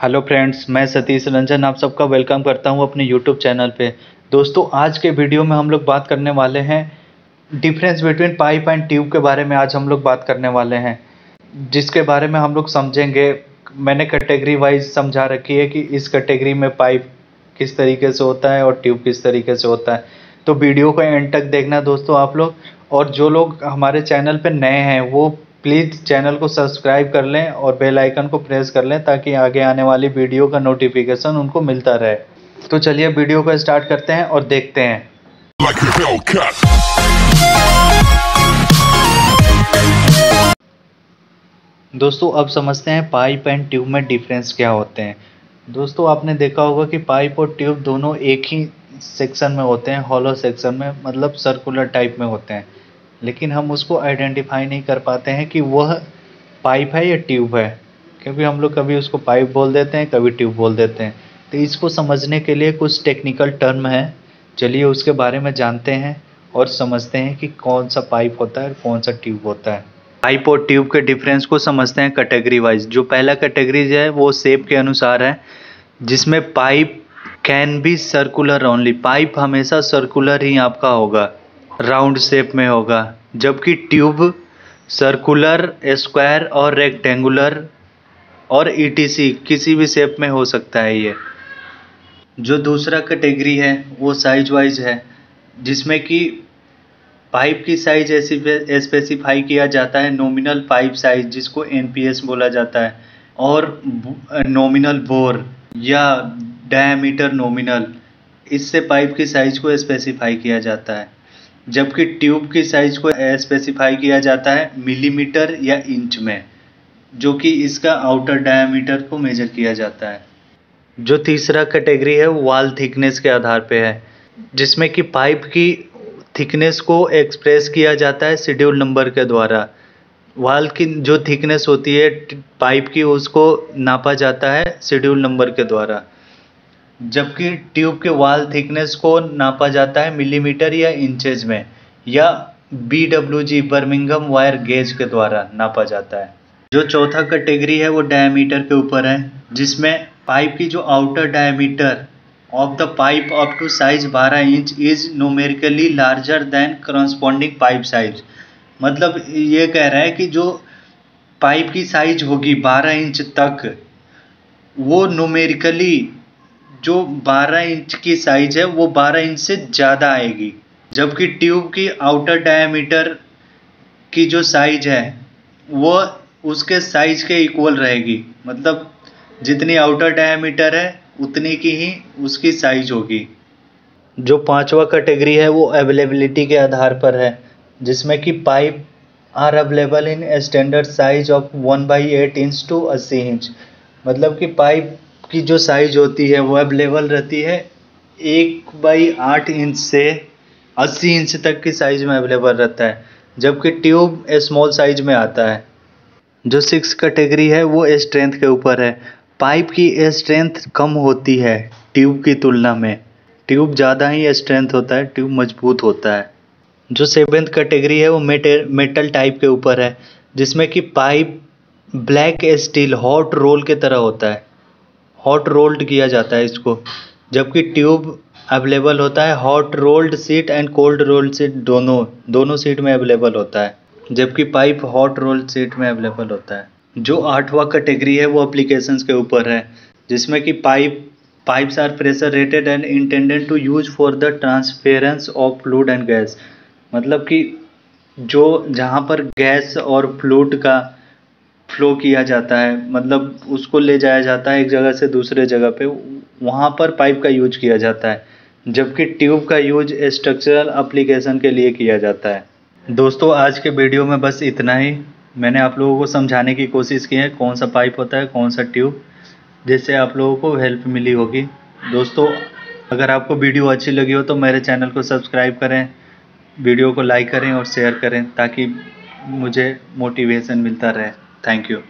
Hello friends मैं सतीश रंजन, आप सबका वेलकम करता हूँ अपने यूट्यूब चैनल पे। दोस्तों, आज के वीडियो में हम लोग बात करने वाले हैं difference between pipe and tube के बारे में आज हम लोग बात करने वाले हैं। जिसके बारे में हम लोग समझेंगे, मैंने कैटेगरी वाइज समझा रखी है कि इस कैटेगरी में पाइप किस तरीके से होता है और ट्यूब किस तरीके से होता है। तो वीडियो को एंड तक देखना दोस्तों आप लोग, और जो लोग हमारे चैनल पर नए हैं, वो प्लीज़ चैनल को सब्सक्राइब कर लें और बेल आइकन को प्रेस कर लें ताकि आगे आने वाली वीडियो का नोटिफिकेशन उनको मिलता रहे। तो चलिए वीडियो को स्टार्ट करते हैं और देखते हैं। Like दोस्तों अब समझते हैं पाइप एंड ट्यूब में डिफरेंस क्या होते हैं। दोस्तों आपने देखा होगा कि पाइप और ट्यूब दोनों एक ही सेक्शन में होते हैं हॉलो सेक्शन में मतलब सर्कुलर टाइप में होते हैं। लेकिन हम उसको आइडेंटिफाई नहीं कर पाते हैं कि वह पाइप है या ट्यूब है। क्योंकि हम लोग कभी उसको पाइप बोल देते हैं, कभी ट्यूब बोल देते हैं। तो इसको समझने के लिए कुछ टेक्निकल टर्म है। चलिए उसके बारे में जानते हैं और समझते हैं कि कौन सा पाइप होता है और कौन सा ट्यूब होता है। पाइप और ट्यूब के डिफरेंस को समझते हैं कैटेगरी वाइज जो पहला कैटेगरी है, वो सेप के अनुसार है, जिसमें pipe can be circular only pipe हमेशा सर्कुलर ही आपका होगा। राउंड शेप में होगा। जबकि ट्यूब, सर्कुलर, स्क्वायर और रेक्टेंगुलर और ईटीसी किसी भी शेप में हो सकता है ये। जो दूसरा कैटेगरी है, वो साइज़ वाइज है, जिसमें कि पाइप की साइज़ ऐसी स्पेसिफाई किया जाता है नॉमिनल पाइप साइज़ जिसको एनपीएस बोला जाता है, और नॉमिनल बोर या डायमीटर नॉमिनल इससे पाइप की साइज़ को स्पेसिफाई किया जाता है। जबकि ट्यूब की साइज़ को स्पेसिफाई किया जाता है मिलीमीटर या इंच में, जो कि इसका आउटर डायमीटर को मेजर किया जाता है। जो तीसरा कैटेगरी है, वाल थिकनेस के आधार पे है, जिसमें कि पाइप की थिकनेस को एक्सप्रेस किया जाता है शेड्यूल नंबर के द्वारा। वाल की जो थिकनेस होती है, पाइप की, उसको नापा जाता है शेड्यूल नंबर के द्वारा। जबकि ट्यूब के वाल थिकनेस को नापा जाता है मिलीमीटर या इंचेज में, या B W G Birmingham wire gauge के द्वारा नापा जाता है। जो चौथा कैटेगरी है, वो डायमीटर के ऊपर है, जिसमें पाइप की जो outer diameter of the pipe up to size 12 inch is numerically larger than corresponding pipe size मतलब ये कह रहा है कि जो पाइप की साइज़ होगी 12 इंच तक, वो न्यूमेरिकली जो 12 इंच की साइज़ है, वो 12 इंच से ज़्यादा आएगी। जबकि ट्यूब की आउटर डायमीटर की जो साइज़ है, वो उसके साइज़ के इक्वल रहेगी। मतलब जितनी आउटर डायमीटर है, उतनी की ही उसकी साइज़ होगी। जो पांचवा कैटेगरी है, वो अवेलेबिलिटी के आधार पर है, जिसमें कि pipe are available in standard size of one by eight inch to अस्सी इंच मतलब कि पाइप की जो साइज़ होती है, वो अवेलेबल रहती है, एक बाई आठ इंच से अस्सी इंच तक की साइज़ में अवेलेबल रहता है। जबकि ट्यूब स्मॉल साइज़ में आता है। जो सिक्स कैटेगरी है, वो स्ट्रेंथ के ऊपर है। पाइप की स्ट्रेंथ कम होती है ट्यूब की तुलना में। ट्यूब ज़्यादा ही स्ट्रेंथ होता है ट्यूब मज़बूत होता है। जो सेवेंथ कैटेगरी है, वो मेटल मेटल टाइप के ऊपर है, जिसमें कि pipe black steel hot roll के तरह होता है। हॉट रोल्ड किया जाता है इसको, जबकि ट्यूब अवेलेबल होता है। Hot rolled sheet and cold rolled sheet दोनों दोनों सीट में अवेलेबल होता है, जबकि पाइप हॉट रोल्ड सीट में अवेलेबल होता है। जो आठवां कैटेगरी है, वो अप्लीकेशन के ऊपर है, जिसमें कि pipe, pipes are pressure rated and intended to use for the transference of fluid and gas मतलब कि जो जहाँ पर गैस और फ्लूड का फ्लो किया जाता है मतलब उसको ले जाया जाता है एक जगह से दूसरे जगह पे, वहाँ पर पाइप का यूज़ किया जाता है, जबकि ट्यूब का यूज़ स्ट्रक्चरल अप्लीकेशन के लिए किया जाता है। दोस्तों, आज के वीडियो में बस इतना ही। मैंने आप लोगों को समझाने की कोशिश की है कौन सा पाइप होता है, कौन सा ट्यूब जिससे आप लोगों को हेल्प मिली होगी। दोस्तों, अगर आपको वीडियो अच्छी लगी हो तो मेरे चैनल को सब्सक्राइब करें वीडियो को लाइक करें और शेयर करें, ताकि मुझे मोटिवेशन मिलता रहे। Thank you